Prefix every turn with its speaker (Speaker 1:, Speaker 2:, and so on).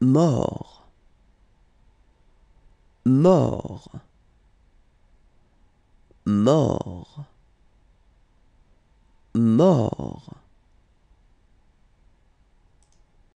Speaker 1: mort, mort, mort, mort.